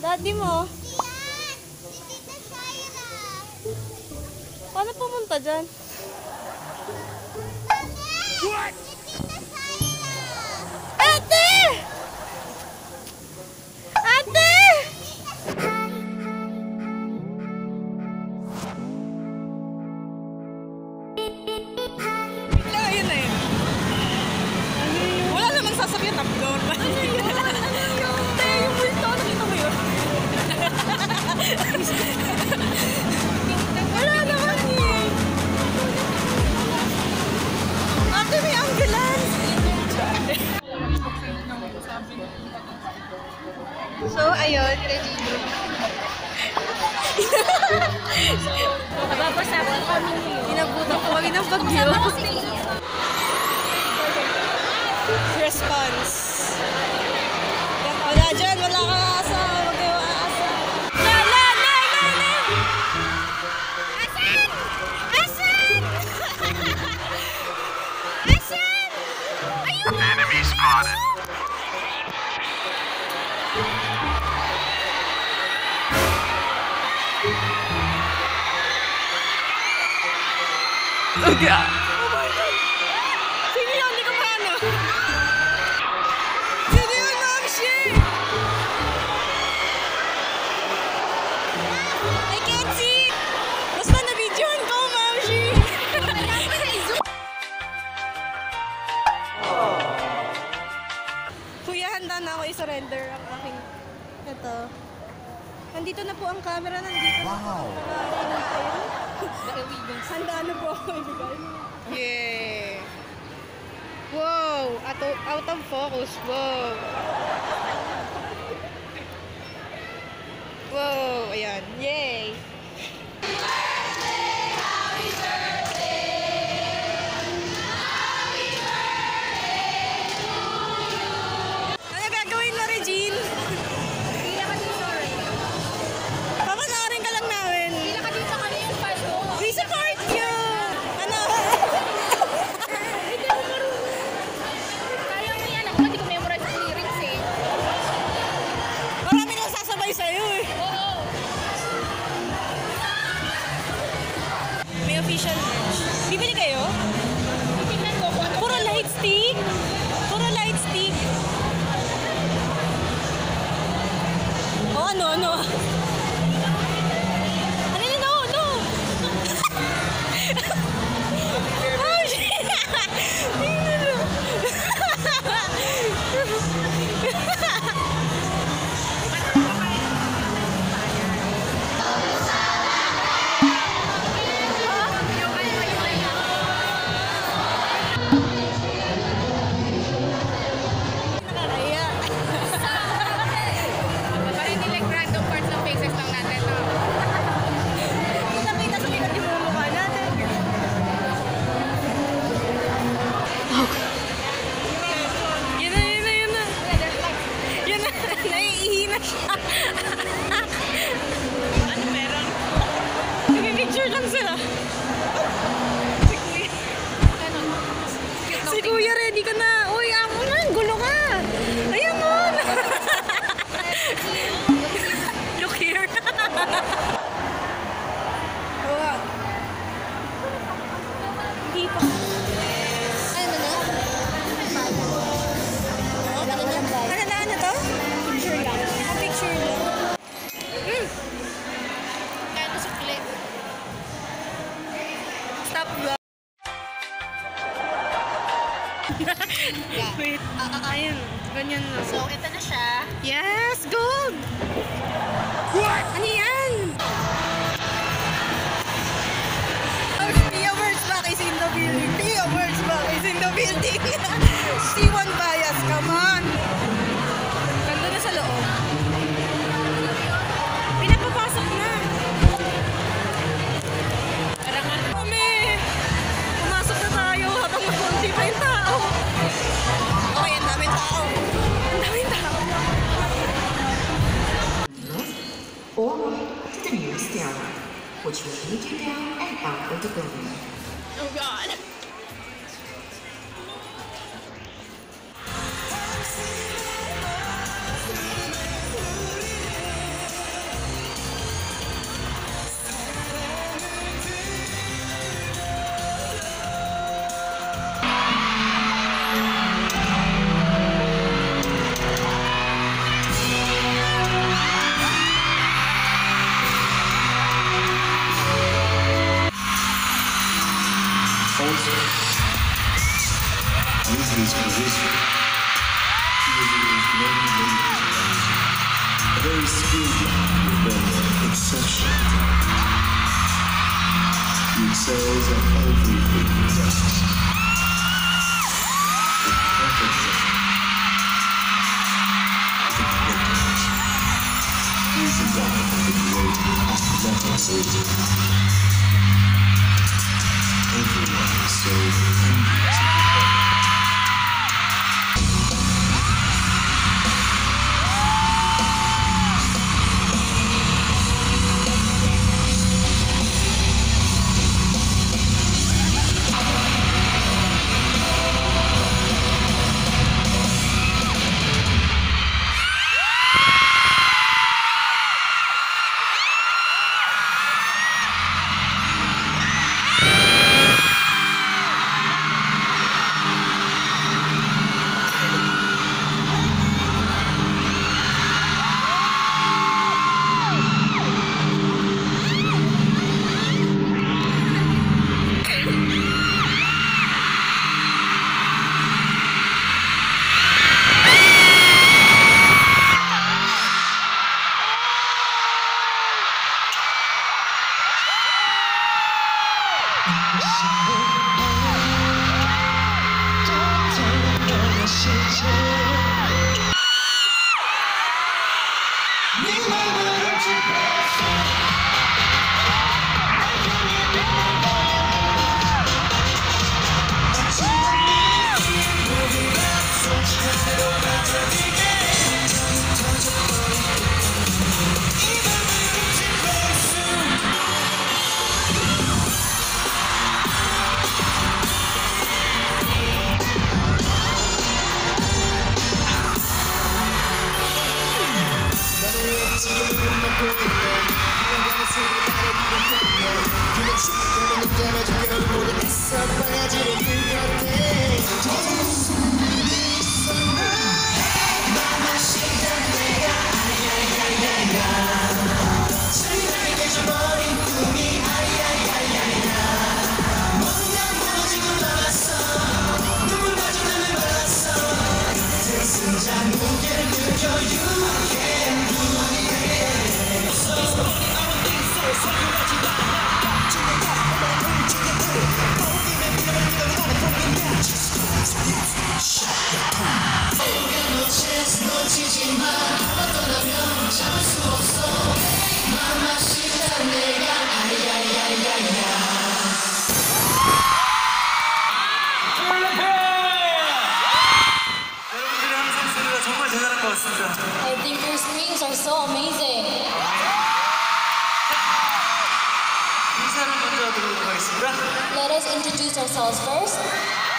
Daddy mo. Yan! Si Tita Shaira! Paano pumunta dyan? What? Si Tita Shaira! Ate! Ate! Wala, yun na yun. Wala namang sasabihin, top floor. Sino yun? Hindi ko maano. Sino yun, Ma'am Shi? I can't see. Basta na-videoan ko, Ma'am Shi. Kuya, handa na ako i-surrender ang aking... Ito. Nandito na po ang camera. Nandito wow. na po. Handa na po ako ibigay. Yeah. Wow! Out of, out of focus. Wow! Wow! Ayan. Yay! Yeah. Wait. Ayun. Ganyan na. So, ito na siya. Yes! Gold! What? Ano yan? Pia Words back is in the building. Pia Words back is in the building. C1 bias, come on. Or to the nearest stairwell, which will lead you down and out of the building. Oh God. person using. A very skilled man an exceptional talent. He excels at everything he touches. Perfect He is. Thank you. I think your screens are so amazing. Let us introduce ourselves first.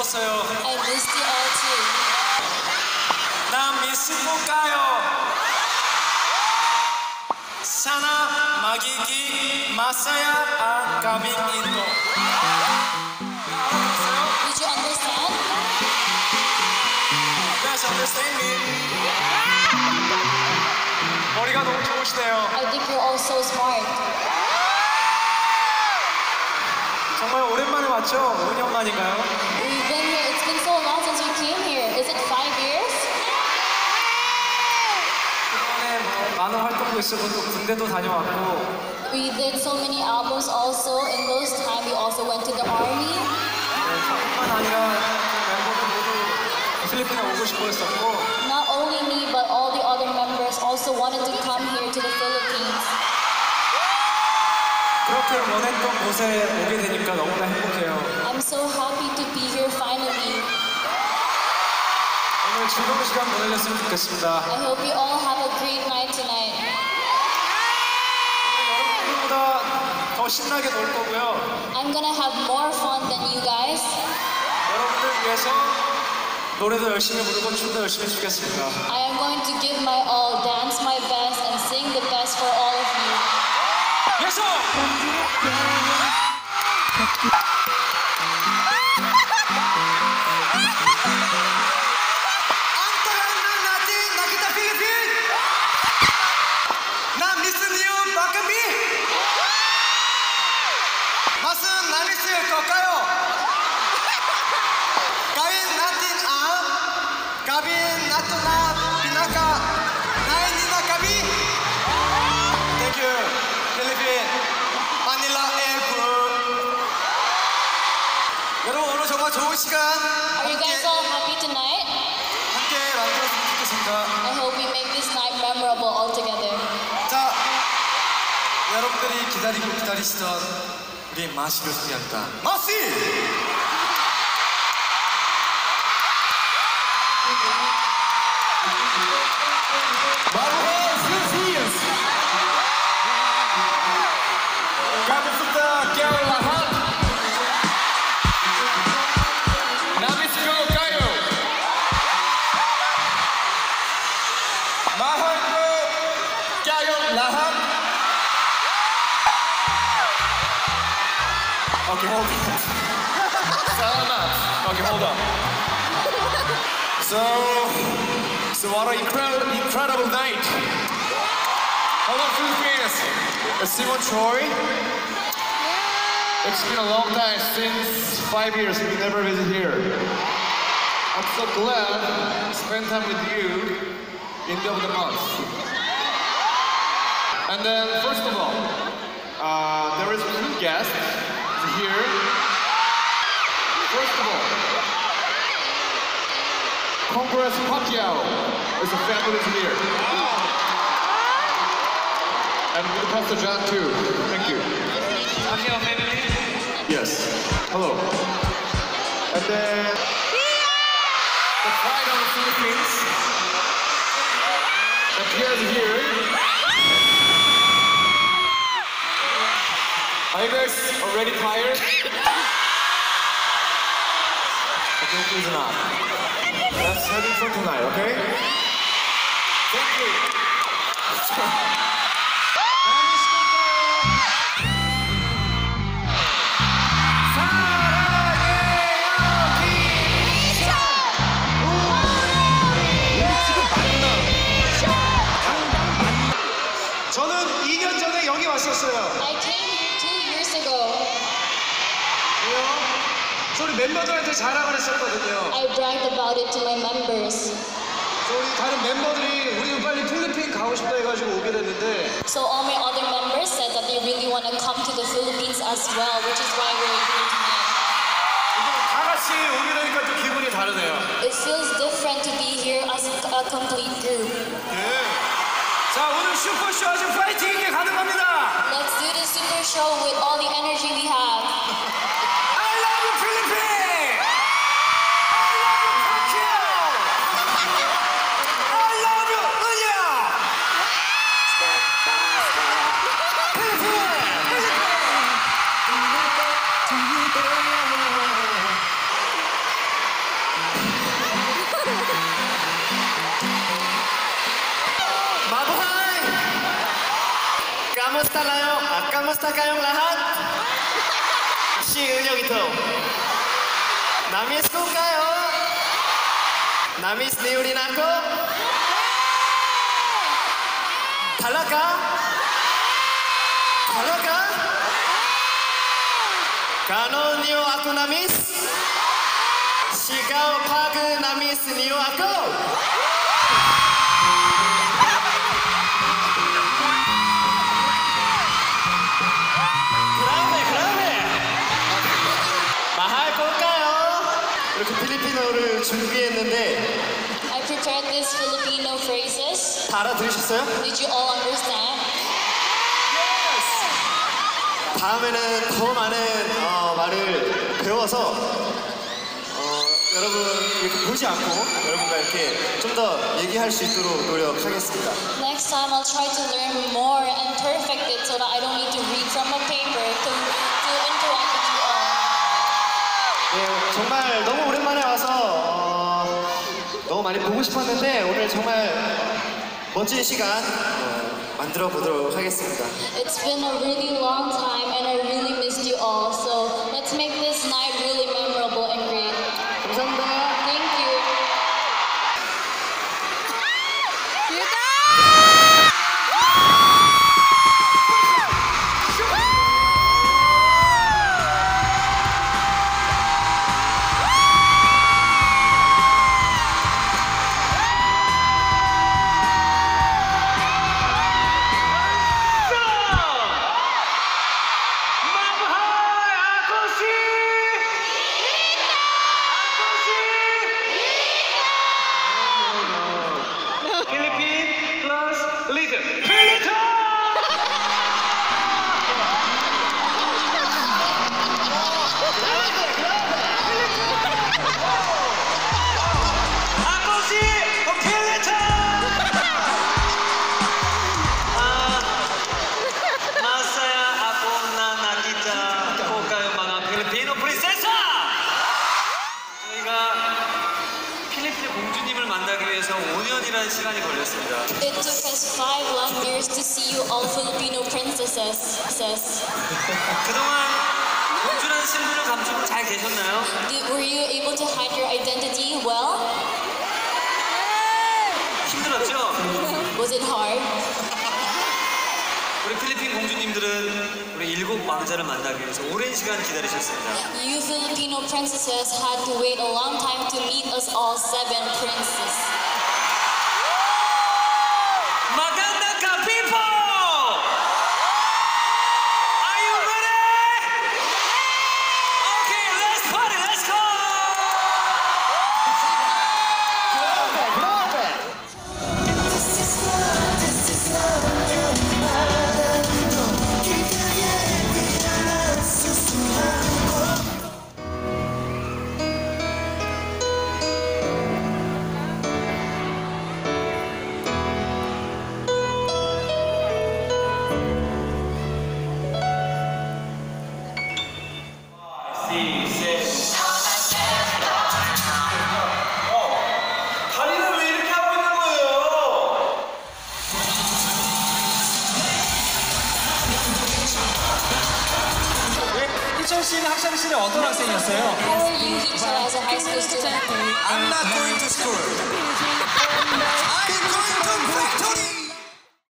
싶었어요. I missed you all too. 난 미스 볼까요? 사나 마기기 마사야 아 가민 인도. Did you understand? You guys understand me? 머리가 너무 좋으시네요. I think you're all so smart. 정말 오랜만에 왔죠? 5년 만인가요? We've been here, it's been so long since we came here. Is it five years? 그동안에 뭐 많은 활동도 있었고 또 군대도 다녀왔고 We did so many albums also. In those time, we also went to the army. 네, 저뿐만 아니라 그 멤버들 모두 필리핀에 오고 싶어 했었고 Not only me, but all the other members also wanted to come here to the Philippines. 그렇게 원했던 곳에 오게 되니까 너무나 행복해요. I'm so happy to be here finally. 오늘 즐거운 시간 보내셨으면 좋겠습니다. I hope you all have a great night tonight. 여러분보다 더 신나게 놀 거고요. I'm gonna have more fun than you guys. 여러분들 위해서 노래도 열심히 부르고 춤도 열심히 추겠습니다. I am going to give my all, dance my best, and sing the best for all of you. 예서! タリストで回しをしてやマッシー！Simon Choi. It's been a long time since five years we never visit here. I'm so glad to spend time with you in the of the month. And then, first of all, uh, there is two guests here. First of all, Congress Pacquiao is a family here. And with Pastor John too. Thank you. Yes. Hello. And then the pride of the Philippines appears here. Are you guys already tired? I think please not. Let's heading for tonight, okay? Thank you. 왔었어요. I came here two years ago. 왜요? 저 우리 멤버들한테 자랑을 했었거든요. I bragged about it to my members. 저 우리 다른 멤버들이 우리는 빨리 필리핀 가고 싶다 해가지고 오게 됐는데 So all my other members said that they really want to come to the Philippines as well, which is why we're here tonight. 다 같이 오게 되니까 또 기분이 다르네요. It feels different to be here as a complete group. 자 오늘 슈퍼쇼 아주 파이팅 있게 가는 겁니다. Let's do this super show with all the energy we have. Atas kayong lahat. Siunyo gitu. Namis ko kayo. Namis ni Urin ako. Talaga? Talaga? Ganon niyo ako namis? Sigaw pag namis niyo ako? 필리핀어를 준비했는데 I prepared these Filipino phrases. 다 알아들으셨어요? Did you all understand? 다음에는 더 많은 어, 말을 배워서 어, 여러분 이렇게 보지 않고 여러분과 이렇게 좀 더 얘기할 수 있도록 노력하겠습니다. Next time I'll try to learn more and perfect it so that I don't need to read from a paper to, to interact. 네, 정말 너무 오랜만에 와서 어, 너무 많이 보고 싶었는데 오늘 정말 멋진 시간 어, 만들어 보도록 하겠습니다. It's been a really long time and I really missed you all. So let's make this night really all Filipino princesses. 그동안 공주라는 신분을 감추고 잘 계셨나요? Did, were you able to hide your identity well? 힘들었죠? Was it hard? 우리 필리핀 공주님들은 우리 일곱 왕자를 만나기 위해서 오랜 시간 기다리셨습니다. You Filipino princesses had to wait a long time to meet us all seven princes.